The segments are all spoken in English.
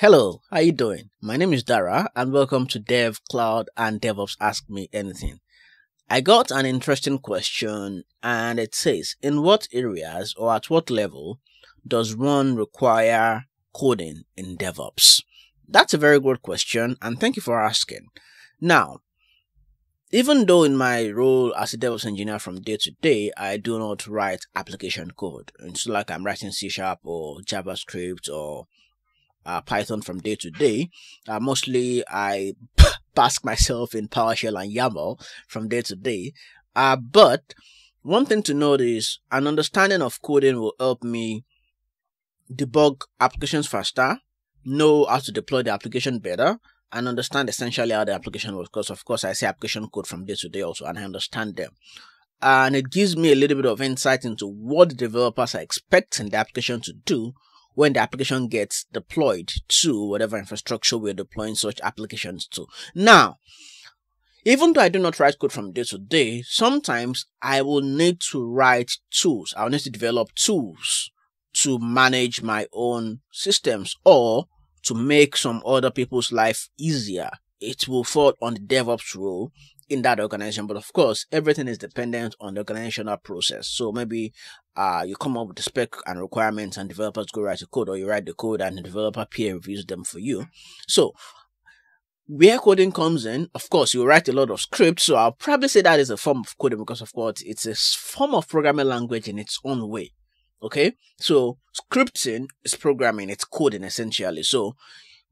Hello, how you doing? My name is Dara and welcome to Dev Cloud and DevOps Ask Me Anything. I got an interesting question and it says, in what areas or at what level does one require coding in DevOps? That's a very good question and thank you for asking. Now, even though in my role as a DevOps engineer from day to day, I do not write application code. It's like I'm writing C Sharp or JavaScript or uh, Python from day to day. Uh, mostly I bask myself in PowerShell and YAML from day to day. Uh, but one thing to note is an understanding of coding will help me debug applications faster, know how to deploy the application better, and understand essentially how the application works. Because of course I see application code from day to day also, and I understand them. And it gives me a little bit of insight into what the developers are expecting the application to do when the application gets deployed to whatever infrastructure we're deploying such applications to. Now, even though I do not write code from day to day, sometimes I will need to write tools. I'll need to develop tools to manage my own systems or to make some other people's life easier. It will fall on the DevOps role in that organization. But of course, everything is dependent on the organizational process. So maybe uh, you come up with the spec and requirements and developers go write the code or you write the code and the developer peer reviews them for you. So where coding comes in, of course, you write a lot of scripts. So I'll probably say that is a form of coding because of course it's a form of programming language in its own way. Okay. So scripting is programming. It's coding essentially. So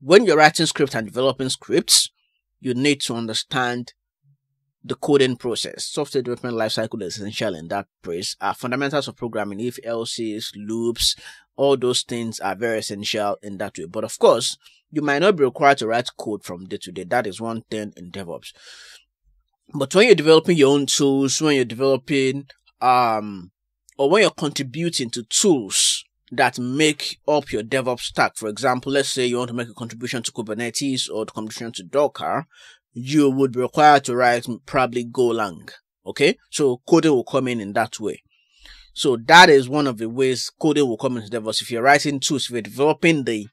when you're writing scripts and developing scripts, you need to understand the coding process. Software development lifecycle is essential in that place. Uh, fundamentals of programming, if else's, loops, all those things are very essential in that way. But of course, you might not be required to write code from day to day. That is one thing in DevOps. But when you're developing your own tools, when you're developing, um, or when you're contributing to tools that make up your DevOps stack, for example, let's say you want to make a contribution to Kubernetes or to contribution to Docker, you would be required to write probably Golang. Okay. So coding will come in in that way. So that is one of the ways coding will come into DevOps. If you're writing tools, if you're developing the,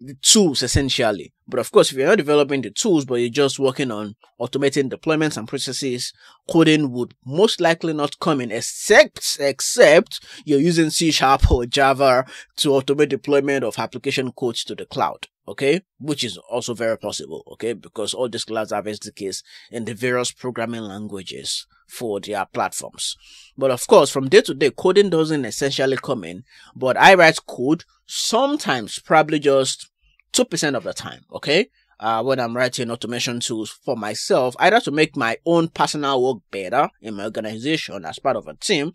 the tools essentially. But of course, if you're not developing the tools, but you're just working on automating deployments and processes, coding would most likely not come in except, except you're using C Sharp or Java to automate deployment of application codes to the cloud okay which is also very possible okay because all these clouds have SDKs in the various programming languages for their platforms. But of course from day to day coding doesn't essentially come in but i write code sometimes probably just 2% of the time okay? Uh, when I'm writing automation tools for myself, either to make my own personal work better in my organization as part of a team,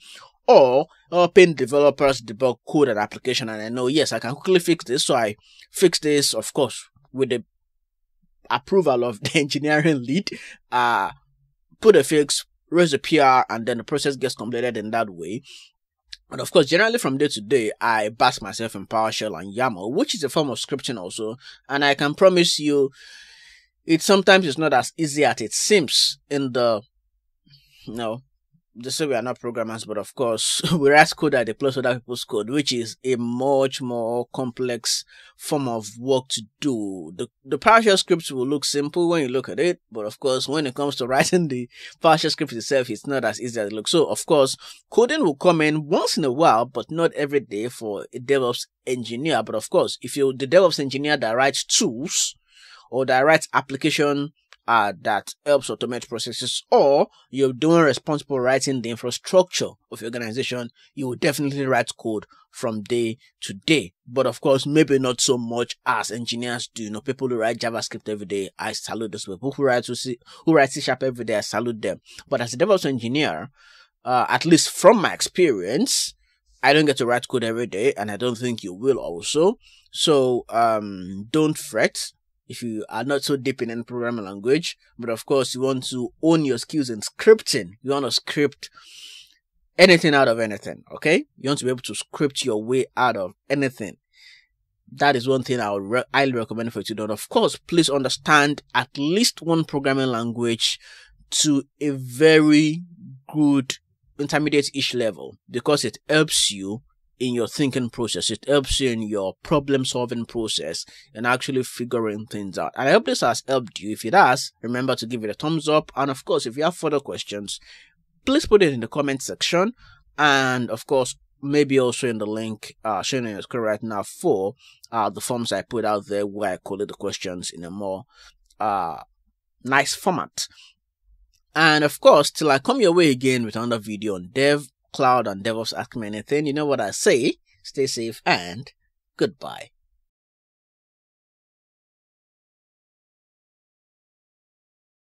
or helping developers debug code and application. And I know, yes, I can quickly fix this. So I fix this, of course, with the approval of the engineering lead, uh, put a fix, raise a PR, and then the process gets completed in that way. But of course, generally from day to day, I bask myself in PowerShell and YAML, which is a form of scripting also. And I can promise you, it sometimes is not as easy as it seems in the, you know, they say we are not programmers, but of course we write code that deploys other people's code, which is a much more complex form of work to do. The the PowerShell script will look simple when you look at it, but of course when it comes to writing the PowerShell script itself, it's not as easy as it looks. So of course coding will come in once in a while, but not every day for a DevOps engineer. But of course, if you're the DevOps engineer that writes tools or that writes application uh, that helps automate processes, or you're doing responsible writing the infrastructure of your organization, you will definitely write code from day to day. But of course, maybe not so much as engineers do. You know, people who write JavaScript every day, I salute those people. Who write who write C Sharp every day, I salute them. But as a DevOps engineer, uh, at least from my experience, I don't get to write code every day, and I don't think you will also. So, um, don't fret if you are not so deep in any programming language. But of course, you want to own your skills in scripting. You want to script anything out of anything. Okay. You want to be able to script your way out of anything. That is one thing I would re- highly recommend for you to do. And of course, please understand at least one programming language to a very good intermediate-ish level because it helps you in your thinking process. It helps you in your problem solving process and actually figuring things out. And I hope this has helped you. If it has, remember to give it a thumbs up. And of course, if you have further questions, please put it in the comment section. And of course, maybe also in the link uh, showing on your screen right now for uh, the forms I put out there where I collate the questions in a more uh, nice format. And of course, till I come your way again with another video on Dev, Cloud, and DevOps Ask Me Anything, you know what I say. Stay safe and goodbye.